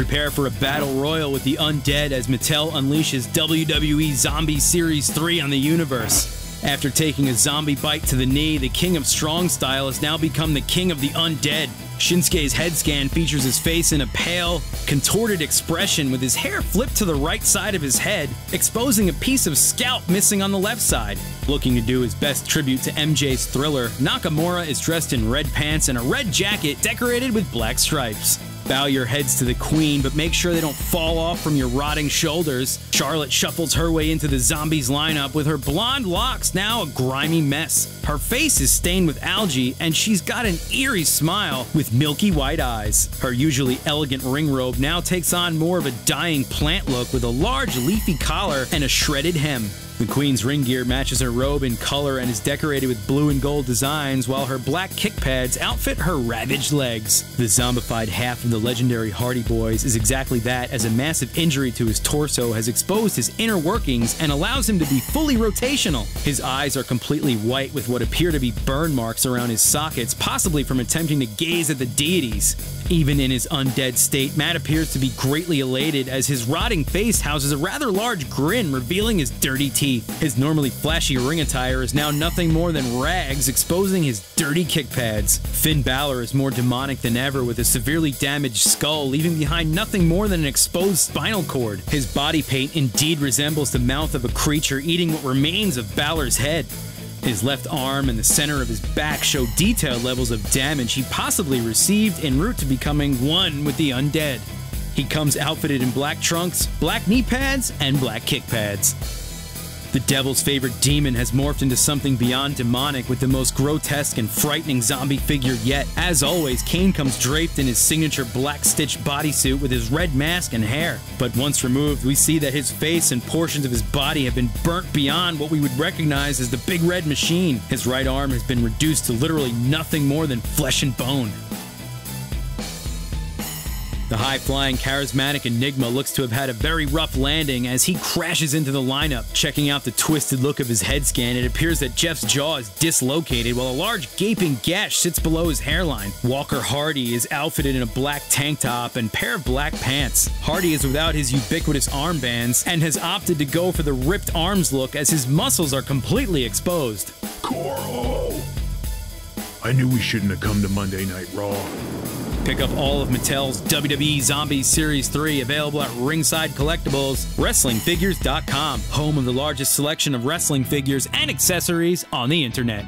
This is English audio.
Prepare for a battle royal with the undead as Mattel unleashes WWE Zombie Series 3 on the universe. After taking a zombie bite to the knee, the King of Strong Style has now become the King of the Undead. Shinsuke's head scan features his face in a pale, contorted expression with his hair flipped to the right side of his head, exposing a piece of scalp missing on the left side. Looking to do his best tribute to MJ's thriller, Nakamura is dressed in red pants and a red jacket decorated with black stripes. Bow your heads to the queen, but make sure they don't fall off from your rotting shoulders. Charlotte shuffles her way into the zombies lineup with her blonde locks now a grimy mess. Her face is stained with algae, and she's got an eerie smile with milky white eyes. Her usually elegant ring robe now takes on more of a dying plant look with a large leafy collar and a shredded hem. The Queen's ring gear matches her robe in color and is decorated with blue and gold designs, while her black kick pads outfit her ravaged legs. The zombified half of the legendary Hardy Boys is exactly that, as a massive injury to his torso has exposed his inner workings and allows him to be fully rotational. His eyes are completely white with what appear to be burn marks around his sockets, possibly from attempting to gaze at the deities. Even in his undead state, Matt appears to be greatly elated as his rotting face houses a rather large grin revealing his dirty teeth. His normally flashy ring attire is now nothing more than rags, exposing his dirty kick pads. Finn Balor is more demonic than ever with a severely damaged skull, leaving behind nothing more than an exposed spinal cord. His body paint indeed resembles the mouth of a creature eating what remains of Balor's head. His left arm and the center of his back show detailed levels of damage he possibly received en route to becoming one with the undead. He comes outfitted in black trunks, black knee pads, and black kick pads. The devil's favorite demon has morphed into something beyond demonic with the most grotesque and frightening zombie figure yet. As always, Kane comes draped in his signature black stitched bodysuit with his red mask and hair. But once removed, we see that his face and portions of his body have been burnt beyond what we would recognize as the Big Red Machine. His right arm has been reduced to literally nothing more than flesh and bone. The high flying, charismatic Enigma looks to have had a very rough landing as he crashes into the lineup. Checking out the twisted look of his head scan, it appears that Jeff's jaw is dislocated while a large gaping gash sits below his hairline. Walker Hardy is outfitted in a black tank top and pair of black pants. Hardy is without his ubiquitous armbands and has opted to go for the ripped arms look as his muscles are completely exposed. Coral! I knew we shouldn't have come to Monday Night Raw. Pick up all of Mattel's WWE Zombies Series 3 available at Ringside Collectibles, WrestlingFigures.com, home of the largest selection of wrestling figures and accessories on the internet.